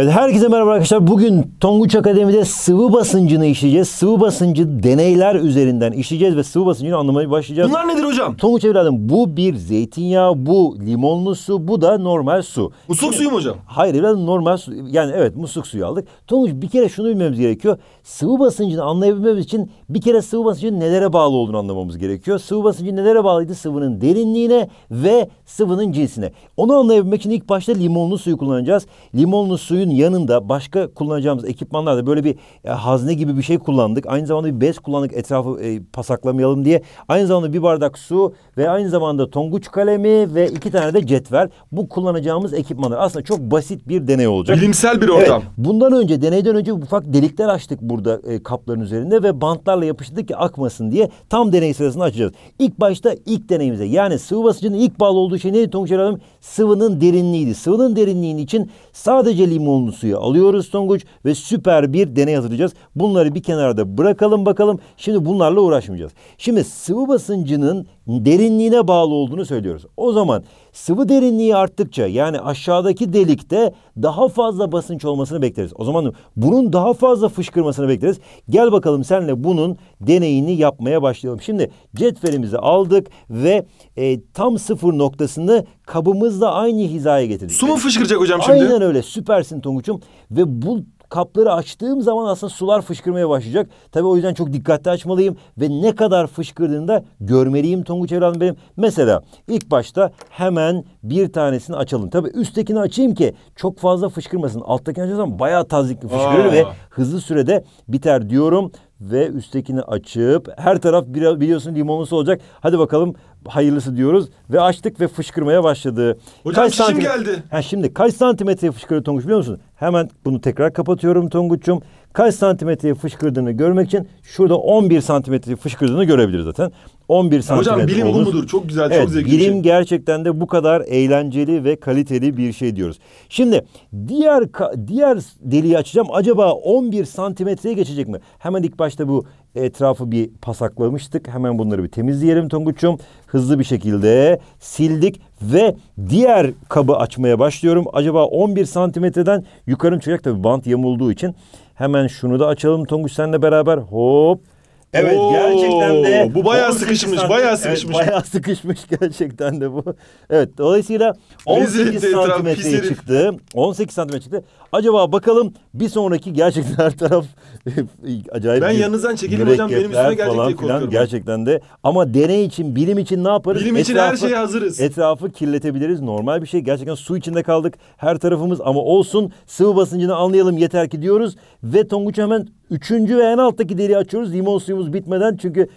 Evet, herkese merhaba arkadaşlar. Bugün Tonguç Akademi'de sıvı basıncını işleyeceğiz. Sıvı basıncı deneyler üzerinden işleyeceğiz ve sıvı basıncını anlamaya başlayacağız. Bunlar nedir hocam? Tonguç evladım bu bir zeytinyağı, bu limonlu su, bu da normal su. Musluk suyu mu hocam? Hayır evladım normal su. Yani evet musluk suyu aldık. Tonguç bir kere şunu bilmemiz gerekiyor. Sıvı basıncını anlayabilmemiz için bir kere sıvı basıncının nelere bağlı olduğunu anlamamız gerekiyor. Sıvı basıncı nelere bağlıydı? Sıvının derinliğine ve sıvının cinsine. Onu anlayabilmek için ilk başta limonlu suyu kullanacağız. Limonlu suyun yanında başka kullanacağımız ekipmanlarda böyle bir e, hazne gibi bir şey kullandık. Aynı zamanda bir bez kullandık etrafı e, pasaklamayalım diye. Aynı zamanda bir bardak su ve aynı zamanda tonguç kalemi ve iki tane de cetvel. Bu kullanacağımız ekipmanlar. Aslında çok basit bir deney olacak. Bilimsel bir Evet, ortam. bundan önce deneyden önce ufak delikler açtık burada e, kapların üzerinde ve bantlarla yapıştırdık ki akmasın diye tam deney sırasında açacağız. İlk başta ilk deneyimize yani sıvı basıncının ilk bağlı olduğu şey neydi Tonguç? Sıvının derinliğiydi. Sıvının derinliğinin için sadece limonlu suyu alıyoruz Tonguç ve süper bir deney hazırlayacağız. Bunları bir kenarda bırakalım bakalım. Şimdi bunlarla uğraşmayacağız. Şimdi sıvı basıncının derinliğine bağlı olduğunu söylüyoruz. O zaman sıvı derinliği arttıkça yani aşağıdaki delikte daha fazla basınç olmasını bekleriz. O zaman bunun daha fazla fışkırmasını bekleriz. Gel bakalım senle bunun deneyini yapmaya başlayalım. Şimdi cetvelimizi aldık ve e, tam sıfır noktasını kabımızla aynı hizaya getirdik. Su mu fışkıracak hocam şimdi? Aynen öyle süpersin Tonguç'um ve bu kapları açtığım zaman aslında sular fışkırmaya başlayacak. Tabii o yüzden çok dikkatli açmalıyım ve ne kadar fışkırdığını da görmeliyim Tonguç evladım benim. Mesela ilk başta hemen bir tanesini açalım. Tabii üsttekini açayım ki çok fazla fışkırmasın. Alttakini açarsam bayağı tazikli fışkırır Aa. ve hızlı sürede biter diyorum ve üsttekini açıp her taraf biliyorsun limonlusu olacak. Hadi bakalım hayırlısı diyoruz ve açtık ve fışkırmaya başladı. Hocam şişim santim- geldi. Ha şimdi kaç santimetreye fışkırıyor Tonguç biliyor musun? Hemen bunu tekrar kapatıyorum Tonguç'um. Kaç santimetreye fışkırdığını görmek için şurada 11 santimetreye fışkırdığını görebiliriz zaten. 11 santimetre Hocam bilim bu olduğunu- mudur? Çok güzel, Evet, çok zevkli bilim şey. gerçekten de bu kadar eğlenceli ve kaliteli bir şey diyoruz. Şimdi diğer diğer deliği açacağım. Acaba 11 santimetreye geçecek mi? Hemen ilk başta bu etrafı bir pasaklamıştık. Hemen bunları bir temizleyelim Tonguç'um. Hızlı bir şekilde sildik ve diğer kabı açmaya başlıyorum. Acaba 11 santimetreden yukarı çıkacak? Tabii bant yamulduğu için. Hemen şunu da açalım Tonguç seninle beraber. Hop. Evet Oo, gerçekten de bu bayağı 18 sıkışmış, santim- bayağı Evet, sıkışmış. bayağı sıkışmış gerçekten de bu. Evet dolayısıyla Rezil 18 etti etrafı, pis santimetreye çıktı. 18 santimetre çıktı. Acaba bakalım bir sonraki gerçekten her taraf acayip Ben yanınızdan çekildim hocam, benim üstüme gelecek diye korkuyorum. Gerçekten de ama deney için bilim için ne yaparız? Bilim için her şeye hazırız. Etrafı kirletebiliriz. Normal bir şey. Gerçekten su içinde kaldık. Her tarafımız ama olsun. Sıvı basıncını anlayalım yeter ki diyoruz. Ve Tonguç hemen üçüncü ve en alttaki deliği açıyoruz. Limon suyumuz bitmeden çünkü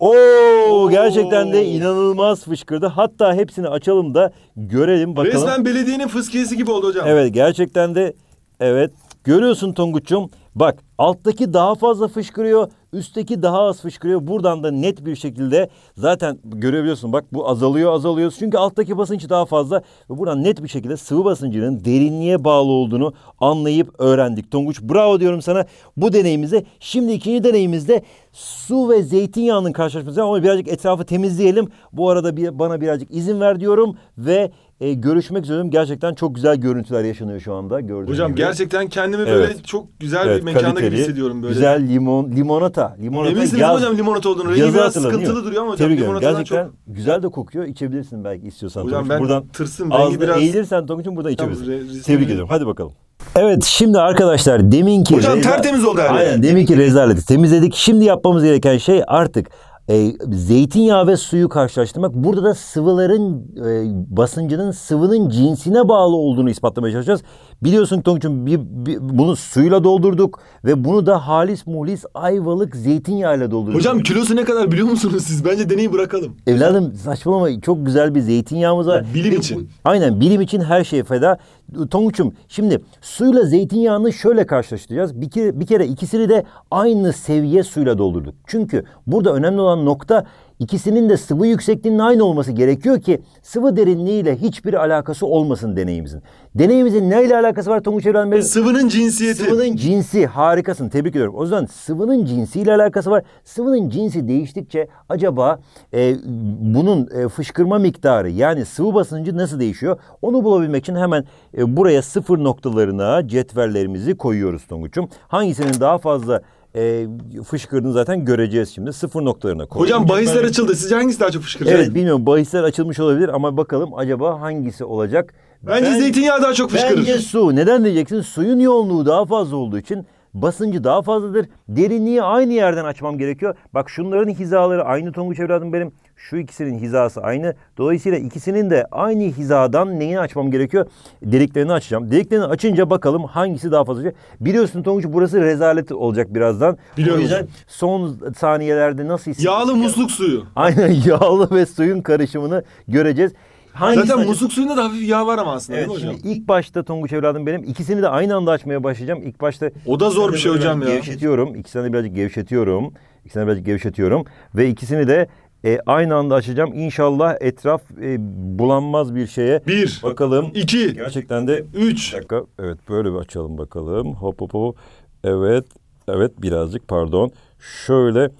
Oo, gerçekten de inanılmaz fışkırdı. Hatta hepsini açalım da görelim bakalım. Resmen belediyenin fıskiyesi gibi oldu hocam. Evet gerçekten de evet görüyorsun Tonguç'um. Bak alttaki daha fazla fışkırıyor, üstteki daha az fışkırıyor. Buradan da net bir şekilde zaten görebiliyorsun. Bak bu azalıyor azalıyor. Çünkü alttaki basınç daha fazla ve buradan net bir şekilde sıvı basıncının derinliğe bağlı olduğunu anlayıp öğrendik. Tonguç bravo diyorum sana bu deneyimize. Şimdi ikinci deneyimizde su ve zeytinyağının karşılaşması ama birazcık etrafı temizleyelim. Bu arada bir, bana birazcık izin ver diyorum ve e, görüşmek üzere. Gerçekten çok güzel görüntüler yaşanıyor şu anda gördüğünüz Hocam gibi. gerçekten kendimi Evet. böyle çok güzel bir mekanda gibi hissediyorum böyle. Güzel limon, limonata. limonata Eminsiniz yaz- hocam limonata olduğunu. Rengi biraz sıkıntılı duruyor ama hocam Tebrik limonatadan Gerçekten çok... güzel de kokuyor. İçebilirsin belki istiyorsan. Hocam Tonguç. ben tırsım, rengi biraz- eğilirsen Tonguç'um buradan içebilirsin. riskli Tebrik ediyorum. Hadi bakalım. Evet şimdi arkadaşlar deminki Hocam tertemiz oldu her yer. Aynen deminki rezaleti temizledik. Şimdi yapmamız gereken şey artık e, zeytinyağı ve suyu karşılaştırmak. Burada da sıvıların e, basıncının sıvının cinsine bağlı olduğunu ispatlamaya çalışacağız. Biliyorsun Tonguç'um bir, bir- bunu suyla doldurduk ve bunu da halis muhlis ayvalık zeytinyağıyla doldurduk. Hocam kilosu ne kadar biliyor musunuz siz? Bence deneyi bırakalım. Evladım saçmalama çok güzel bir zeytinyağımız var. bilim Ve- için. Aynen bilim için her şey feda. Tonguç'um şimdi suyla zeytinyağını şöyle karşılaştıracağız. Bir kere, bir kere ikisini de aynı seviye suyla doldurduk. Çünkü burada önemli olan nokta İkisinin de sıvı yüksekliğinin aynı olması gerekiyor ki sıvı derinliğiyle hiçbir alakası olmasın deneyimizin. Deneyimizin neyle alakası var Tonguç Evren Bey? Sıvının cinsiyeti. Sıvının cinsi harikasın tebrik ediyorum. O yüzden sıvının cinsiyle alakası var. Sıvının cinsi değiştikçe acaba e, bunun e, fışkırma miktarı yani sıvı basıncı nasıl değişiyor? Onu bulabilmek için hemen e, buraya sıfır noktalarına cetvellerimizi koyuyoruz Tonguç'um. Hangisinin daha fazla e, fışkırdığını zaten göreceğiz şimdi. Sıfır noktalarına koyduk. Hocam bahisler Cetvel- açıldı. Sizce hangisi daha çok fışkıracak? Evet bilmiyorum bahisler açılmış olabilir ama bakalım acaba hangisi olacak? Bence Ben- zeytinyağı daha çok fışkırır. Bence su. Neden diyeceksin? Suyun yoğunluğu daha fazla olduğu için basıncı daha fazladır. Derinliği aynı yerden açmam gerekiyor. Bak şunların hizaları aynı Tonguç evladım benim. Şu ikisinin hizası aynı. Dolayısıyla ikisinin de aynı hizadan neyini açmam gerekiyor? Deliklerini açacağım. Deliklerini açınca bakalım hangisi daha fazla. Biliyorsun Tonguç burası rezalet olacak birazdan. Biliyorum o yüzden son saniyelerde nasıl Yağlı musluk suyu. Aynen yağlı ve suyun karışımını göreceğiz. Hangisi Zaten musluk suyunda da hafif yağ var ama aslında Evet değil mi hocam? ilk başta Tonguç evladım benim ikisini de aynı anda açmaya başlayacağım. İlk başta O da zor bir şey hocam ya. Gevşetiyorum. İkisini de birazcık gevşetiyorum. İkisini de birazcık gevşetiyorum ve ikisini de e, aynı anda açacağım. İnşallah etraf e, bulanmaz bir şeye. Bir. Bakalım. İki. Gerçekten de Üç. bir dakika. Evet böyle bir açalım bakalım. Hop hop hop. Evet. Evet birazcık pardon. Şöyle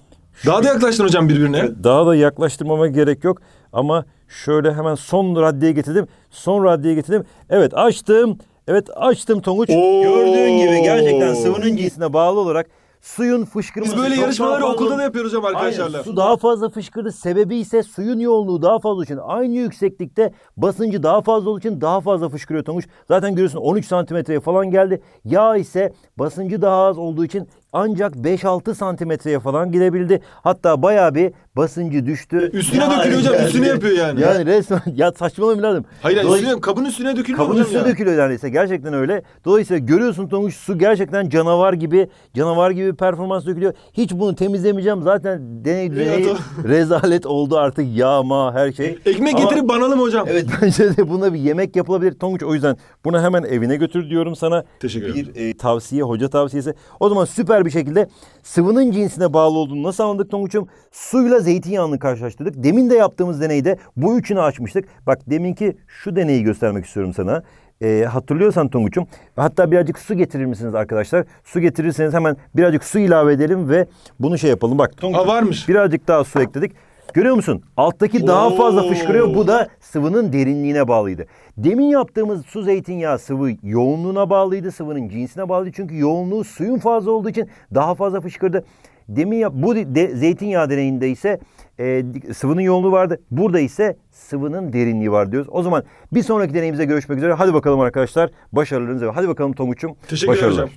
Daha da yaklaştın hocam birbirine. daha da yaklaştırmama gerek yok ama şöyle hemen son raddeye getirdim. Son raddeye getirdim. Evet açtım. Evet açtım Tonguç. Oo. Gördüğün gibi gerçekten sıvının cinsine bağlı olarak suyun fışkırması Biz böyle yarışmaları fazla- okulda da yapıyoruz hocam arkadaşlarla. Aynen, su daha fazla fışkırdı. Sebebi ise suyun yoğunluğu daha fazla için aynı yükseklikte basıncı daha fazla olduğu için daha fazla fışkırıyor Tonguç. Zaten görüyorsun 13 santimetreye falan geldi. Yağ ise basıncı daha az olduğu için ancak 5-6 santimetreye falan gidebildi. Hatta bayağı bir basıncı düştü. Üstüne Yani- dökülüyor hocam, üstüne yapıyor yani. Yani resmen ya saçmalamayın lazım. Hayır Dolayısıyla- üstüne, kabın üstüne dökülüyor Kabın üstüne ya. dökülüyor neredeyse. Gerçekten öyle. Dolayısıyla görüyorsun Tonguç su gerçekten canavar gibi canavar gibi performans dökülüyor. Hiç bunu temizlemeyeceğim. Zaten deney tamam. rezalet oldu artık. Yağma her şey. Ekmek Ama- getirip banalım hocam. Evet bence de buna bir yemek yapılabilir. Tonguç o yüzden bunu hemen evine götür diyorum sana. Teşekkür ederim. Bir e, tavsiye, hoca tavsiyesi. O zaman süper bir şekilde sıvının cinsine bağlı olduğunu nasıl anladık Tonguç'um? Suyla zeytinyağını karşılaştırdık. Demin de yaptığımız deneyde bu üçünü açmıştık. Bak deminki şu deneyi göstermek istiyorum sana. E, hatırlıyorsan Tonguç'um hatta birazcık su getirir misiniz arkadaşlar? Su getirirseniz hemen birazcık su ilave edelim ve bunu şey yapalım. Bak Tonguç'um, Ha, varmış. birazcık daha su ekledik. Görüyor musun? Alttaki daha fazla fışkırıyor. Bu da sıvının derinliğine bağlıydı. Demin yaptığımız su zeytinyağı sıvı yoğunluğuna bağlıydı. Sıvının cinsine bağlıydı. Çünkü yoğunluğu suyun fazla olduğu için daha fazla fışkırdı. Demin yap, bu de, zeytinyağı deneyinde ise e, sıvının yoğunluğu vardı. Burada ise sıvının derinliği var diyoruz. O zaman bir sonraki deneyimize görüşmek üzere. Hadi bakalım arkadaşlar. Başarılarınızı. Hadi bakalım Tonguç'um. Teşekkür ederim.